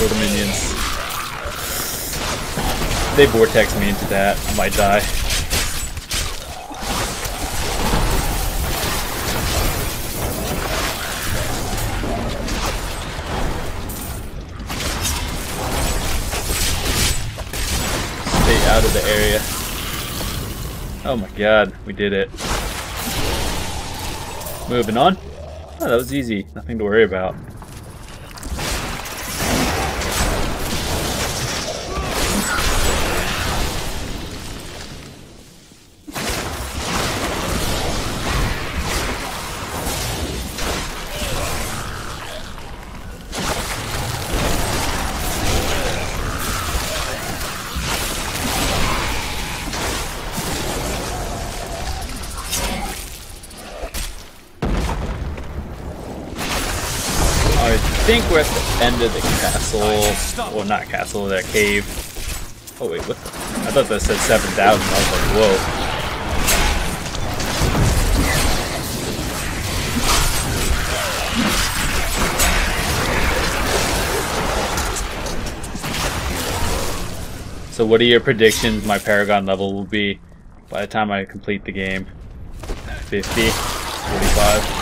for the minions. They vortex me into that. I might die. Stay out of the area. Oh my god, we did it. Moving on. Oh, that was easy. Nothing to worry about. End of the castle. Well, not castle, that cave. Oh wait, what the? I thought that said 7,000. I was like, whoa. So what are your predictions my Paragon level will be by the time I complete the game? 50? 45?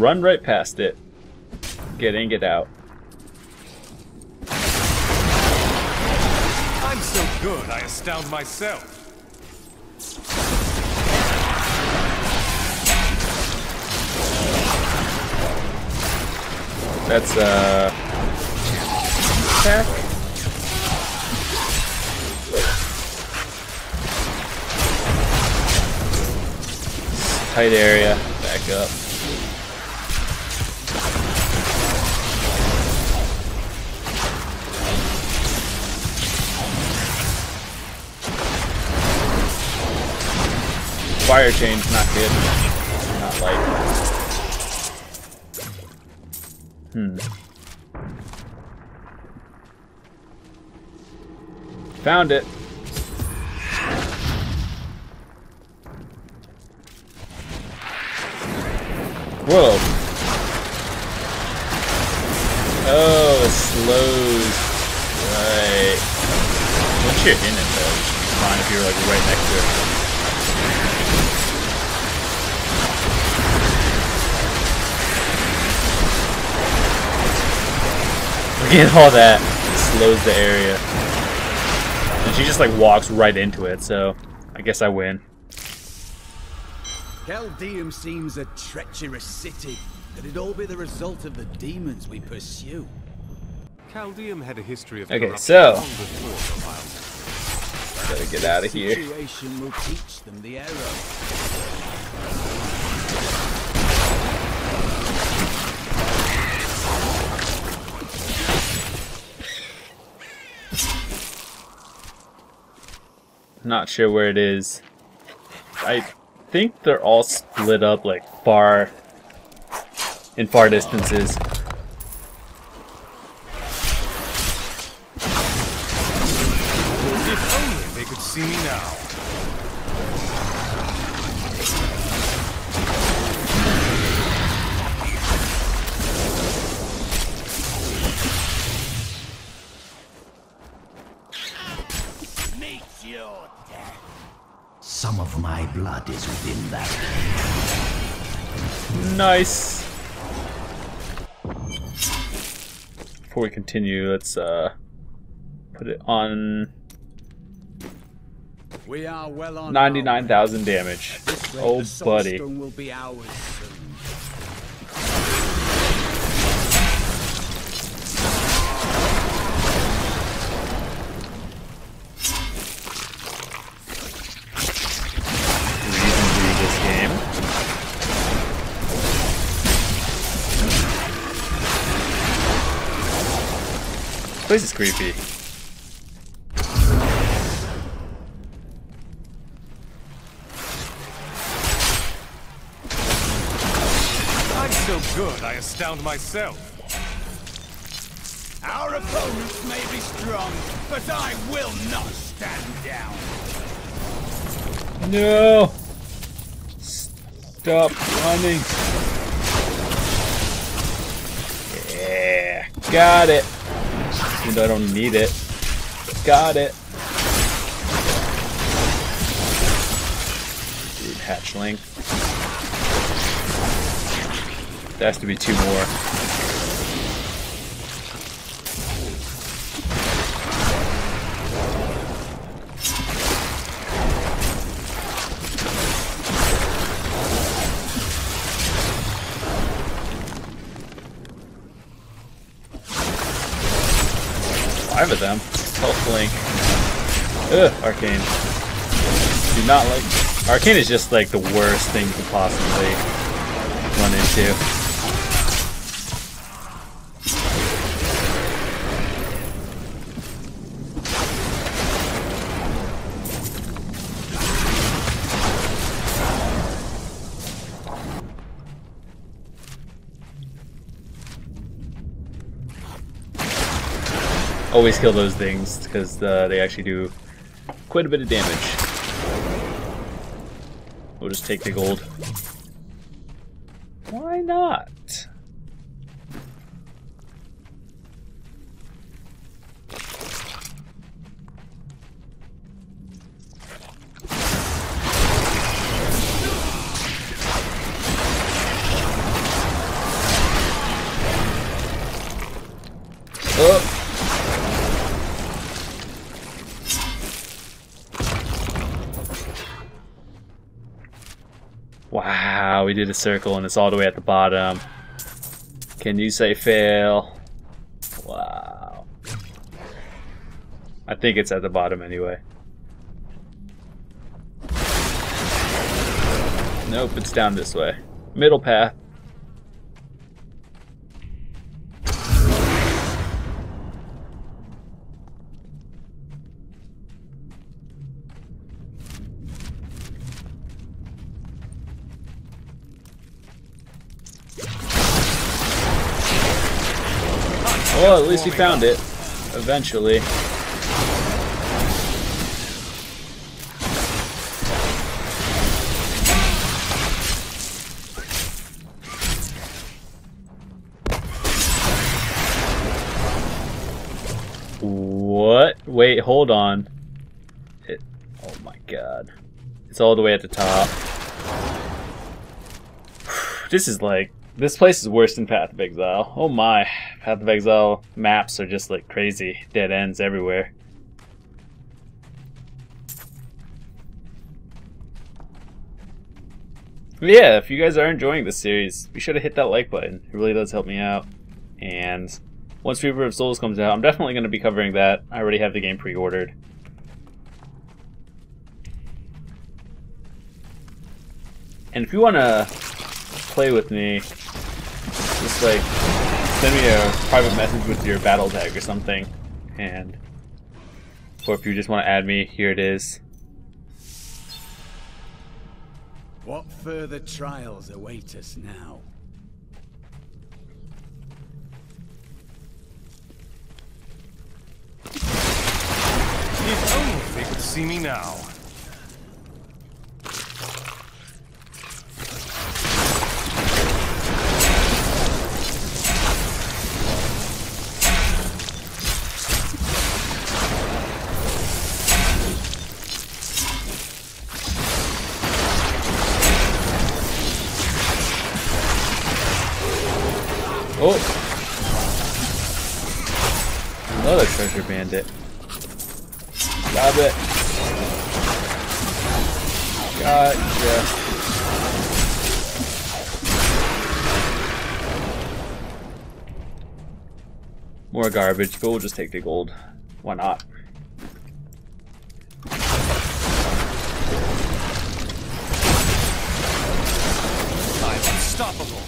Run right past it. Get in, get out. I'm so good, I astound myself. That's uh attack. Tight area. Back up. Fire change not good. Not like. Hmm. Found it. Whoa. Oh, it slows. Right. Once you're in it, though, it's fine if you're like right next to it. Look at all that. It slows the area. And she just like walks right into it, so I guess I win. Caldeum seems a treacherous city. Could it all be the result of the demons we pursue? Caldeum had a history of Okay, corruption so- long before the Wild Gotta get out of here. Not sure where it is. I think they're all split up like far in far distances. Blood is within that. Nice. Before we continue, let's uh put it on We are well on. 99,000 damage. This way, Oh, the Soul buddy. This is creepy. I'm so good, I astound myself. Our opponents may be strong, but I will not stand down. No! Stop running. Yeah, got it. Even though I don't need it. Got it. Dude, hatchling. There has to be two more. Five of them. Health blink. Ugh, arcane. Do not like. Arcane is just like the worst thing you could possibly run into. Always kill those things because uh, they actually do quite a bit of damage. We'll just take the gold. Why not? Wow, we did a circle and it's all the way at the bottom. Can you say fail? Wow. I think it's at the bottom anyway. Nope, it's down this way. Middle path. Well, at least he found it. Eventually. What? Wait, hold on. It, oh my god. It's all the way at the top. This is like this place is worse than Path of Exile. Oh my. Path of Exile maps are just like crazy. Dead ends everywhere. But yeah, if you guys are enjoying this series, be sure to hit that like button. It really does help me out. And once Reaper of Souls comes out, I'm definitely going to be covering that. I already have the game pre-ordered. And if you want to play with me, just like send me a private message with your battle tag or something, and or if you just want to add me, here it is. What further trials await us now? If only they could see me now. Treasure bandit. Grab it. Gotcha. More garbage, but we'll just take the gold. Why not? I'm unstoppable.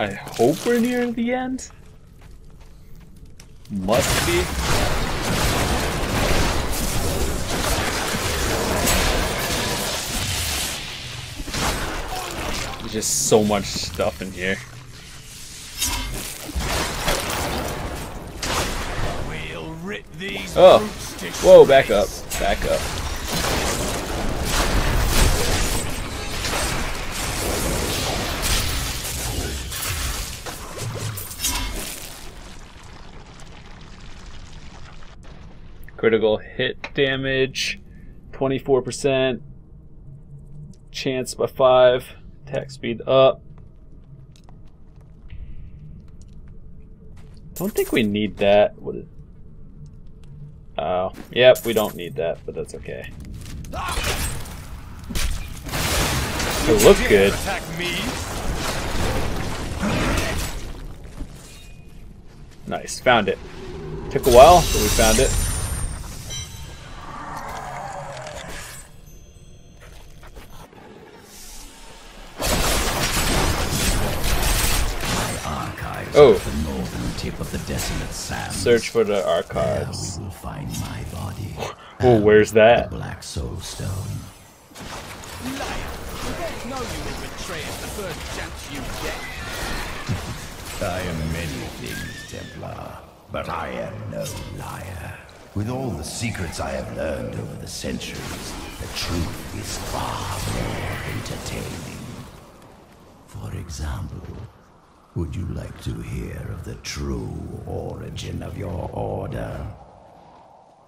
I hope we're nearing the end. Must be. There's just so much stuff in here. We'll oh. Whoa, back up. Back up. Critical hit damage, 24%. Chance by 5. Attack speed up. Don't think we need that. What is Oh, yep, we don't need that, but that's okay. It looks good. Nice, found it. Took a while, but we found it. Oh. the northern tip of the desolate sands. Search for the There archives. we will find my body. Oh, where's The that? Black Soul Stone. Liar! You know you will betray us the first chance you get. I am many things, Templar, but I am no liar. With all the secrets I have learned over the centuries, the truth is far more entertaining. For example, would you like to hear of the true origin of your order?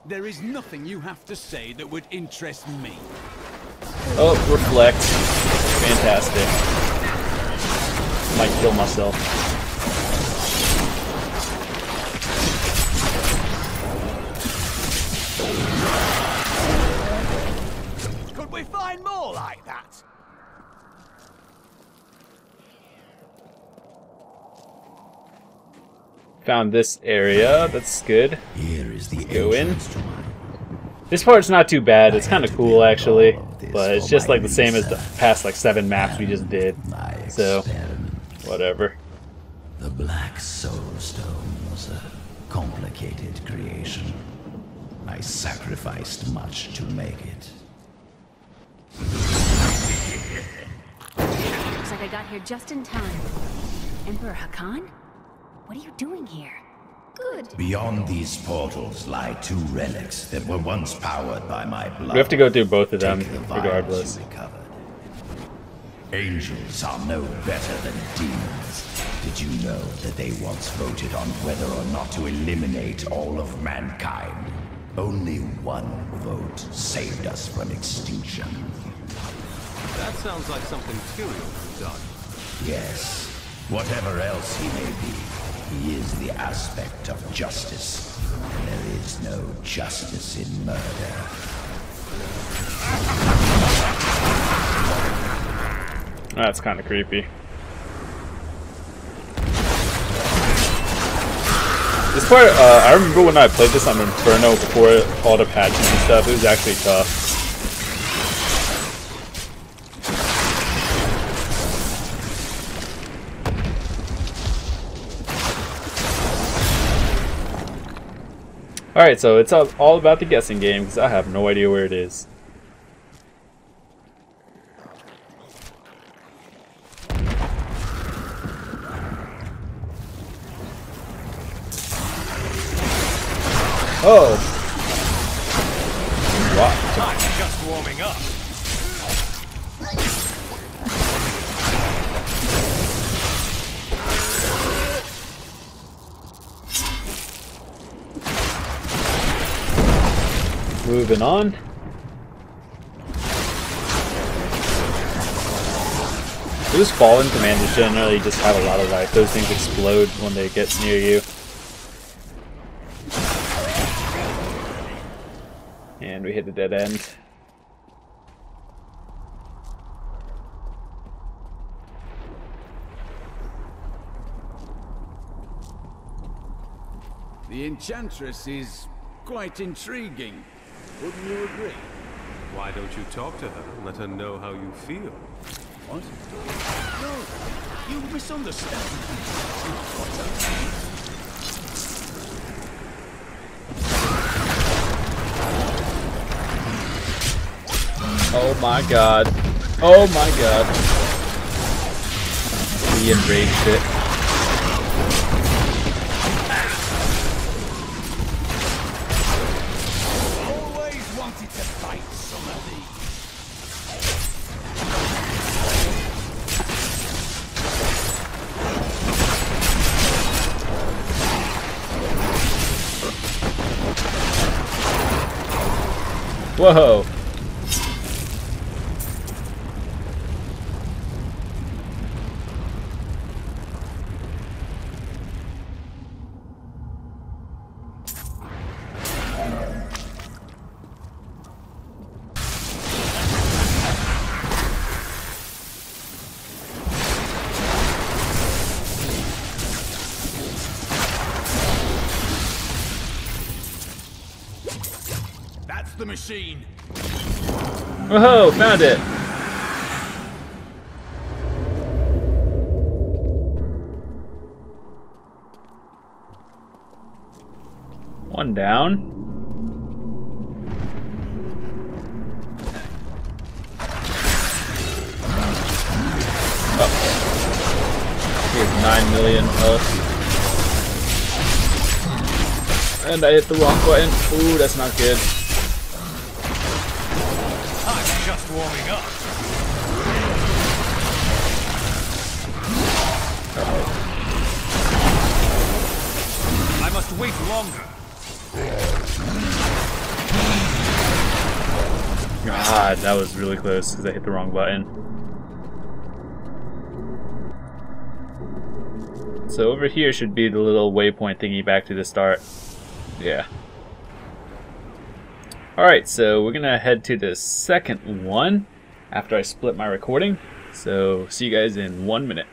There is nothing you have to say that would interest me. Oh, reflect. Fantastic. Might kill myself. Could we find more like that? Found this area. That's good. Here is the go in. entrance to my This part's not too bad. It's kind of cool, actually. all of this But it's just like the same as the past like seven maps we just did. So, whatever. The Black Soul Stone was a complicated creation. I sacrificed much to make it. Looks like I got here just in time. Emperor Hakan? What are you doing here? Good. Beyond these portals lie two relics that were once powered by my blood. We have to go through both of them, the regardless. Angels are no better than demons. Did you know that they once voted on whether or not to eliminate all of mankind? Only one vote saved us from extinction. That sounds like something Tyrael would have done. Yes, whatever else he may be, he is the aspect of justice. There is no justice in murder. That's kind of creepy. This part, uh, I remember when I played this on Inferno before all the patches and stuff, it was actually tough. Alright, so it's all about the guessing game, because I have no idea where it is. Oh! Wow. Just warming up. Moving on. Those fallen commanders generally just have a lot of life. Those things explode when they get near you. And we hit a dead end. The Enchantress is quite intriguing. Wouldn't you agree? Why don't you talk to her and let her know how you feel? What? No, you misunderstand. Oh my god. Oh my god. He enraged it. Whoa! Found it! One down. Oh. Here's 9 million health. And I hit the wrong button. Ooh, that's not good. Warming up. I must wait longer. God, that was really close because I hit the wrong button. So over here should be the little waypoint thingy back to the start. Yeah. Alright, so we're gonna head to the second one after I split my recording. So see you guys in one minute.